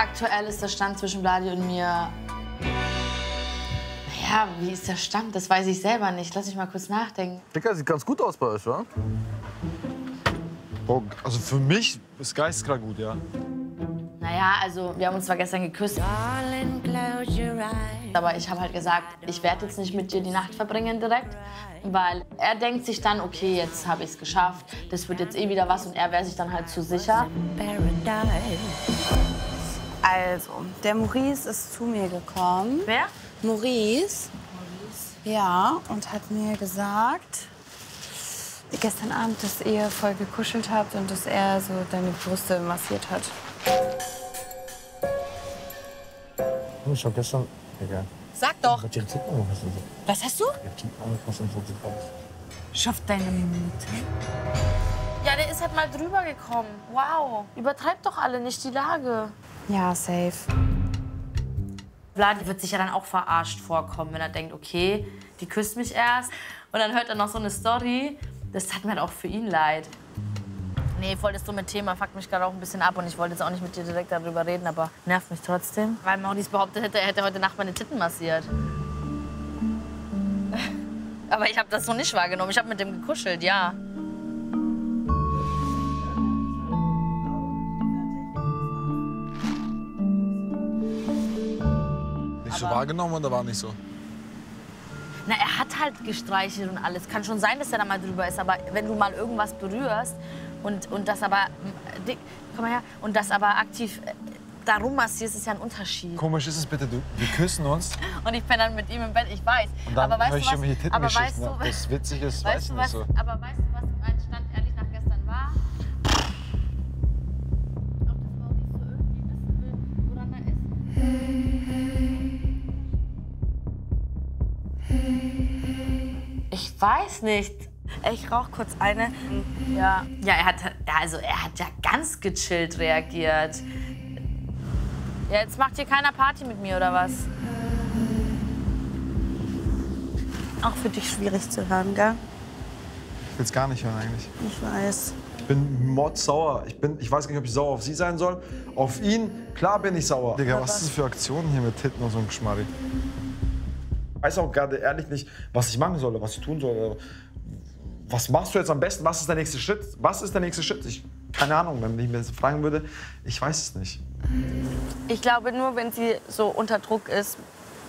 Aktuell ist der Stand zwischen Vladi und mir. Ja, wie ist der Stand? Das weiß ich selber nicht. Lass mich mal kurz nachdenken. Dicker, sieht ganz gut aus bei euch, wa? Oh, also für mich ist geisteskrank gut, ja. Naja, also wir haben uns zwar gestern geküsst, aber ich habe halt gesagt, ich werde jetzt nicht mit dir die Nacht verbringen direkt, weil er denkt sich dann, okay, jetzt habe ich es geschafft, das wird jetzt eh wieder was und er wäre sich dann halt zu sicher. Also, der Maurice ist zu mir gekommen. Wer? Maurice. Ja, und hat mir gesagt, gestern Abend, dass ihr voll gekuschelt habt und dass er so deine Brüste massiert hat. Ich hab gestern. Egal. Sag doch. Ich hab die und so. Was hast du? Ich hab sieht aus. Schaff deine Minute. Ja, der ist halt mal drüber gekommen. Wow. Übertreibt doch alle nicht die Lage. Ja, safe. Vlad wird sich ja dann auch verarscht vorkommen, wenn er denkt, okay, die küsst mich erst. Und dann hört er noch so eine Story. Das tat mir halt auch für ihn leid. Nee, voll das dumme Thema, fuckt mich gerade auch ein bisschen ab. Und ich wollte jetzt auch nicht mit dir direkt darüber reden, aber nervt mich trotzdem. Weil Maurice behauptet hätte, er hätte heute Nacht meine Titten massiert. Aber ich habe das so nicht wahrgenommen. Ich habe mit dem gekuschelt, ja. Nicht so wahrgenommen oder war nicht so? Na, er hat halt gestreichelt und alles. Kann schon sein, dass er da mal drüber ist, aber wenn du mal irgendwas berührst und, und das aber, mm, komm mal her, und das aber aktiv äh, darum massierst, ist ja ein Unterschied. Komisch ist es bitte, du, wir küssen uns Und ich bin dann mit ihm im Bett, ich weiß. und dann aber weißt du was? aber weißt du, das witzig ist, weiß weißt ich du was? so. Aber weißt du, was Ich weiß nicht. Ich rauch kurz eine. Ja, ja, er hat, ja, also er hat ja ganz gechillt reagiert. Ja, jetzt macht hier keiner Party mit mir oder was? Auch für dich schwierig zu hören, gell? Ich will es gar nicht hören eigentlich. Ich weiß. Ich bin mordsauer. Ich, bin, ich weiß gar nicht, ob ich sauer auf sie sein soll. Auf ihn, klar bin ich sauer. Digga, was ist das für Aktionen hier mit Titten und so ein Geschmarri? Ich weiß auch gerade ehrlich nicht, was ich machen soll, was ich tun soll. Was machst du jetzt am besten? Was ist der nächste Schritt? Was ist der nächste Schritt? Ich, keine Ahnung, wenn ich mir das fragen würde, ich weiß es nicht. Ich glaube, nur wenn sie so unter Druck ist,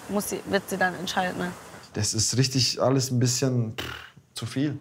muss sie, wird sie dann entscheiden. Ne? Das ist richtig alles ein bisschen pff, zu viel.